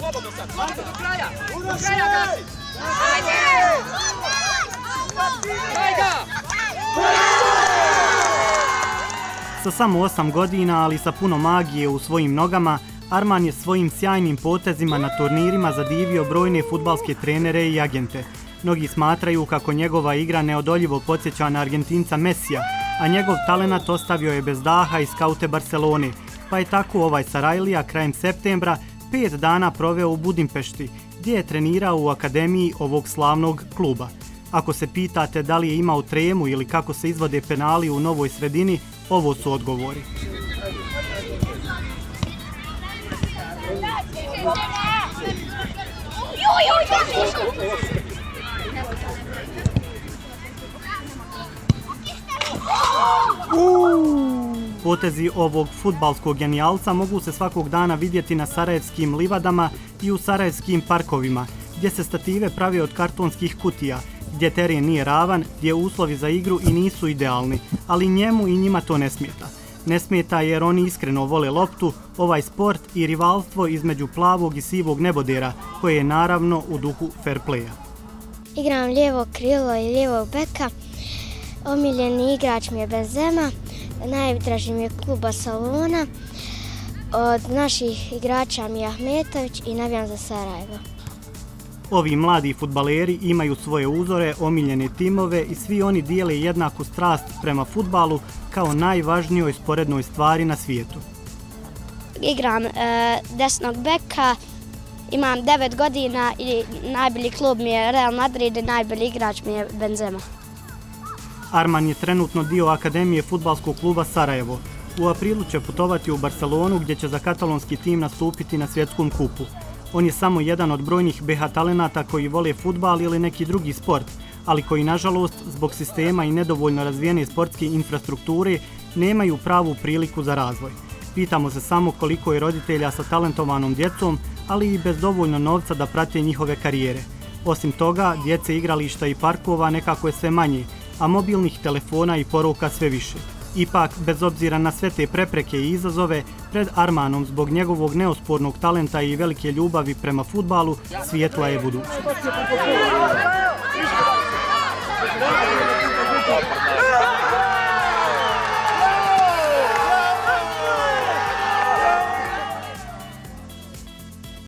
Slobodno sad, slobodno do kraja! Do kraja, Gati! Ajde! Daj ga! Sa samo osam godina, ali sa puno magije u svojim nogama, Arman je svojim sjajnim potezima na turnirima zadivio brojne futbalske trenere i agente. Mnogi smatraju kako njegova igra neodoljivo podsjeća na Argentinca Mesija, a njegov talenat ostavio je bez daha i skaute Barcelone, pa je tako ovaj Sarajlija krajem septembra pet dana proveo u Budimpešti, gdje je trenirao u akademiji ovog slavnog kluba. Ako se pitate da li je imao tremu ili kako se izvode penali u novoj sredini, ovo su odgovori. Potezi ovog futbalskog genijalca mogu se svakog dana vidjeti na sarajevskim livadama i u sarajevskim parkovima, gdje se stative pravi od kartonskih kutija, gdje teren nije ravan, gdje uslovi za igru i nisu idealni, ali njemu i njima to ne smeta. Ne smeta jer oni iskreno vole loptu, ovaj sport i rivalstvo između plavog i sivog nebodera, koje je naravno u duhu fair playa. Igram lijevo krilo i lijevo beka. Omiljeni igrač mi je Benzema. Najdraži mi je klub Barcelona. Od naših igrača mi je Ahmetović i navijam za Sarajevo. Ovi mladi futbaleri imaju svoje uzore, omiljene timove i svi oni dijele jednaku strast prema futbalu kao najvažnijoj sporednoj stvari na svijetu. Igram e, desnog beka, imam 9 godina i najbolji klub mi je Real Madrid i najbolji igrač mi je Benzema. Arman je trenutno dio Akademije futbalskog kluba Sarajevo. U aprilu će putovati u Barcelonu gdje će za katalonski tim nastupiti na svjetskom kupu. On je samo jedan od brojnih BH talenata koji vole futbal ili neki drugi sport, ali koji nažalost zbog sistema i nedovoljno razvijene sportske infrastrukture nemaju pravu priliku za razvoj. Pitamo se samo koliko je roditelja sa talentovanom djecom, ali i bez dovoljno novca da prate njihove karijere. Osim toga, djece igrališta i parkova nekako je sve manje, a mobilnih telefona i poruka sve više. Ipak, bez obzira na sve te prepreke i izazove, pred Armanom zbog njegovog neospornog talenta i velike ljubavi prema futbalu, svijetla je budućnost.